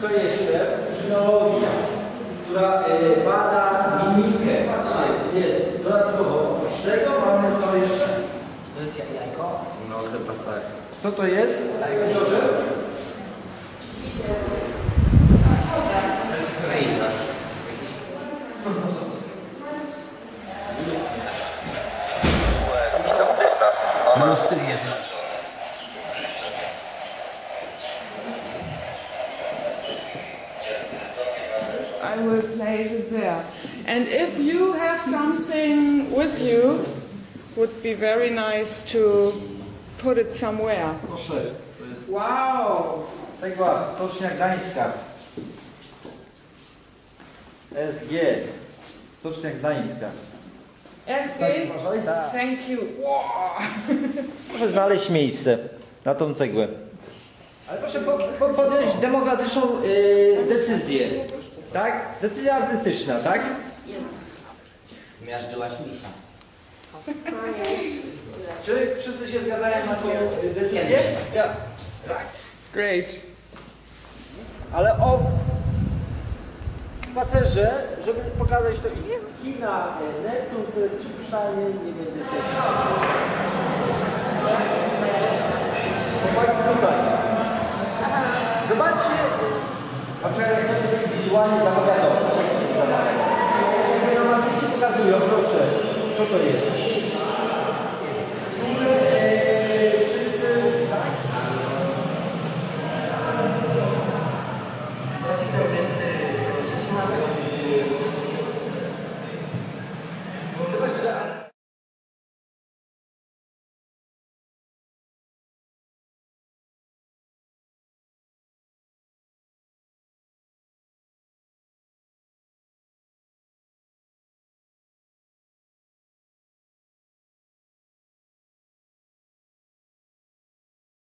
Co jeszcze? Kinologia, która y, bada mimikę. Patrzcie, jest dodatkowo. Z czego mamy co jeszcze? To jest jajko? No chyba tak. Co to jest? Profesorze? Pejzaż. Jakiś I will place it there. And if you have something with you, would be very nice to put it somewhere. Proszę. To jest Wow! cegła Stocznia Gdańska. SG. Stocznia Gdańska. SG, Tak. thank you. Wow. Proszę znaleźć miejsce na tą cegłę. Ale proszę po, po, podjąć demokratyczną y, decyzję. Tak? Decyzja artystyczna, tak? Zmiażdżyłaś misia. Czy wszyscy się zgadzają na tą decyzję? Great. Ale o spacerze, żeby pokazać to kina, Neptun, które przypuszczalnie nie będzie też. Chłopaki tutaj. Zobaczcie, na przykład ktoś sobie indywidualnie zamawia dom. Zamawia. pokazują, proszę, co to jest.